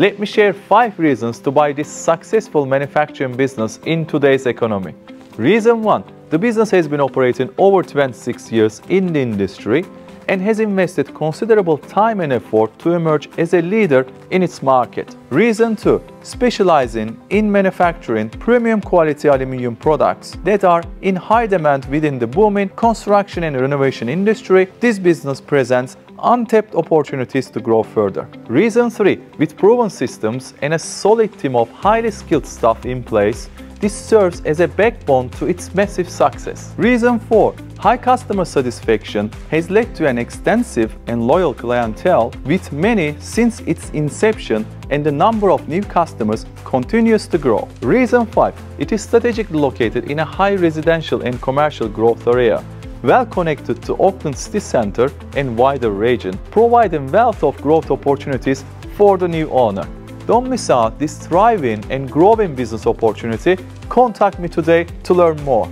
Let me share 5 reasons to buy this successful manufacturing business in today's economy. Reason 1. The business has been operating over 26 years in the industry and has invested considerable time and effort to emerge as a leader in its market. Reason 2. Specializing in manufacturing premium quality aluminium products that are in high demand within the booming construction and renovation industry, this business presents untapped opportunities to grow further. Reason 3. With proven systems and a solid team of highly skilled staff in place, this serves as a backbone to its massive success. Reason 4. High customer satisfaction has led to an extensive and loyal clientele with many since its inception and the number of new customers continues to grow. Reason 5. It is strategically located in a high residential and commercial growth area well connected to Auckland city center and wider region, providing wealth of growth opportunities for the new owner. Don't miss out this thriving and growing business opportunity. Contact me today to learn more.